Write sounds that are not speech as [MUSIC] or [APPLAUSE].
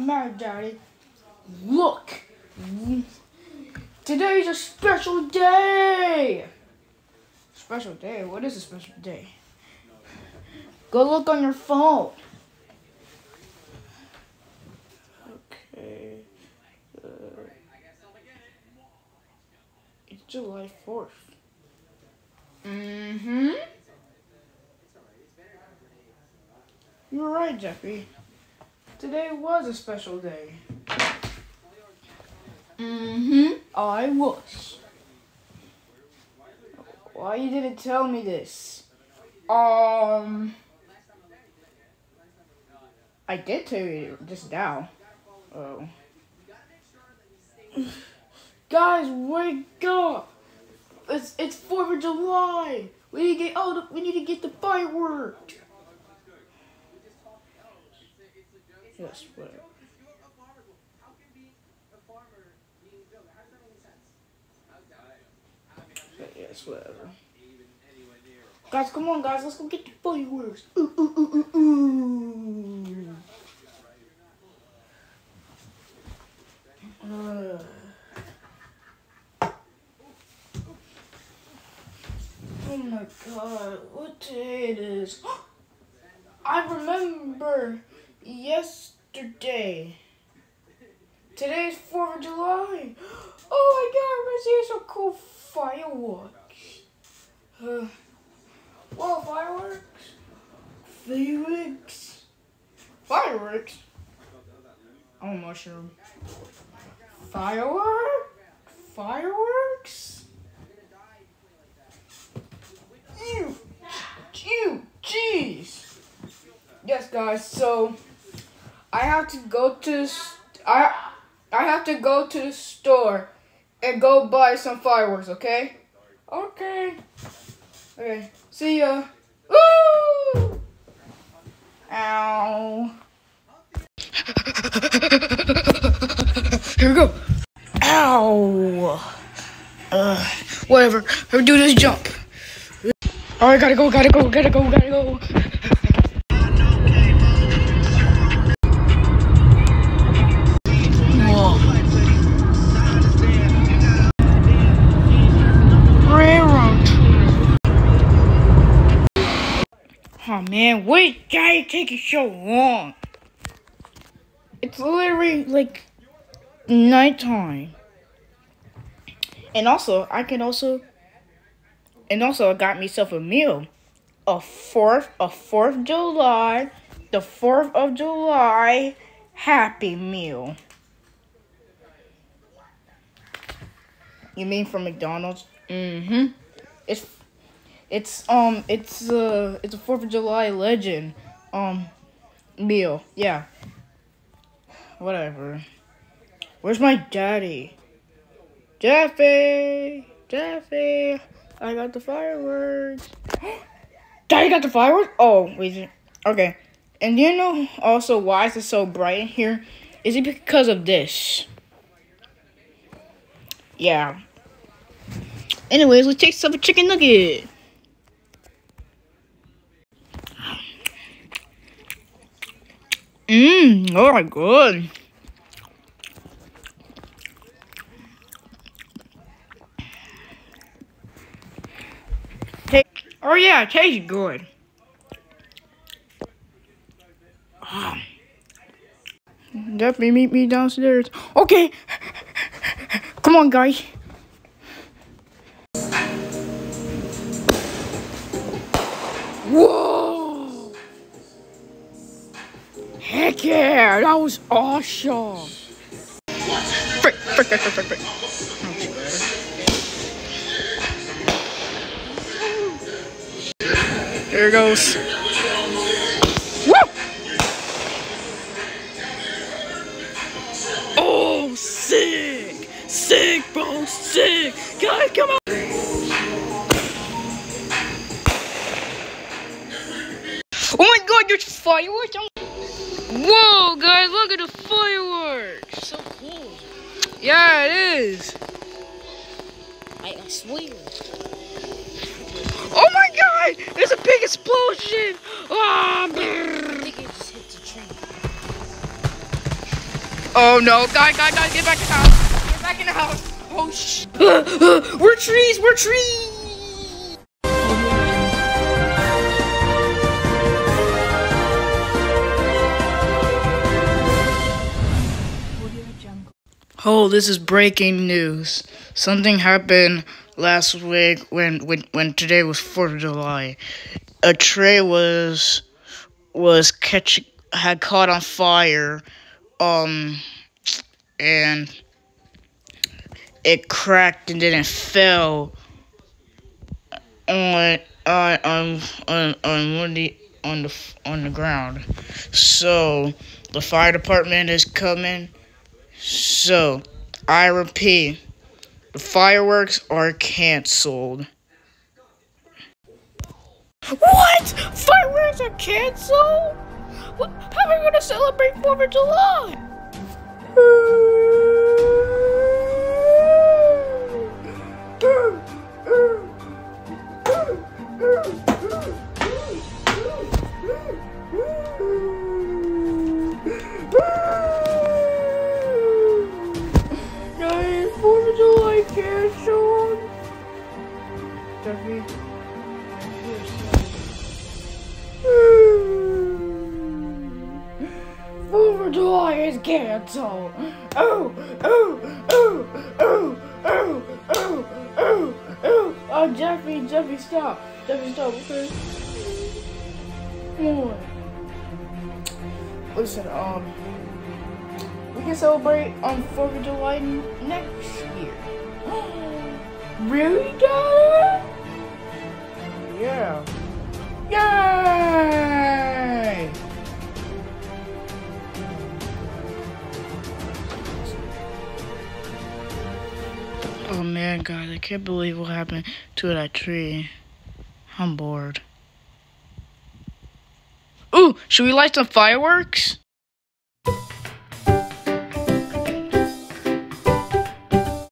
doesn't matter, Daddy. Look! Today's a special day! Special day? What is a special day? Go look on your phone. Okay. Uh, it's July 4th. Mm-hmm. You're right, Jeffy. Today was a special day. Mm-hmm. I was. Why you didn't tell me this? Um... I did tell you just now. Oh. Guys, wake up! It's it's Fourth of July. We need to get oh we need to get the fireworks. Yes, whatever. yes, whatever. Guys, come on, guys, let's go get the fireworks. Ooh, ooh, ooh, ooh, ooh. Uh. Oh my god, what day it is. [GASPS] I remember yesterday. Today's 4th of July. [GASPS] Oh my god, we're gonna see some cool fireworks. [SIGHS] Uh, whoa, fireworks? Fireworks? Fireworks? Oh, mushroom. Fireworks? Fireworks? Ew! Ew! Jeez! Yes, guys, so I have to go to I I have to go to the store and go buy some fireworks, okay? Okay. Okay. See ya. Woo! Ow. Here we go. Ow. Uh, whatever. Let's do this jump. Alright, gotta go, gotta go, gotta go, gotta go. Oh man, wait, guy taking so long? It's literally like nighttime. And also, I can also, and also I got myself a meal. A 4th, a 4th July, the 4th of July Happy Meal. You mean from McDonald's? Mm-hmm. It's it's um it's uh it's a Fourth of July legend um meal. Yeah. Whatever. Where's my daddy? Jeffy! Jeffy! I got the fireworks. [GASPS] daddy got the fireworks? Oh, wait. Okay. And you know also why is it so bright in here? Is it because of this? Yeah. Anyways, let's take some chicken nugget. Mmm, oh my god. Hey, oh yeah, it tastes good. Ah. Definitely meet me downstairs. Okay. Come on, guys. Whoa! Heck yeah, that was awesome. Frick, frick, frick, frick, frick, Here it goes. Woo! Oh, sick! Sick, bro, sick! Guys, come on! Oh my god, there's fireworks! Oh Whoa, guys, look at the fireworks. So cool. Yeah, it is. I, I swear. Oh my god, there's a big explosion. Ah, I think it just hit the tree. Oh no, guys, guys, guys, get back in the house. Get back in the house. Oh sh. [GASPS] we're trees. We're trees. Oh, this is breaking news. Something happened last week when when when today was Fourth of July. A tray was was catch had caught on fire, um, and it cracked and then it fell on on on on on the on the on the ground. So the fire department is coming. So I repeat, the fireworks are canceled. What? Fireworks are canceled? What? How are we gonna celebrate Fourth of July? July canceled. Duffy. Fourth of July is canceled. Oh, oh, oh, oh, oh, oh, oh, oh. Oh, Jeffy, Jeffy, stop. Jeffy, stop, okay? Come on. Listen, um, we can celebrate on 4th of July next year. Really, Dad? Yeah. Yay! Oh man, guys, I can't believe what happened to that tree. I'm bored. Ooh, should we light some fireworks?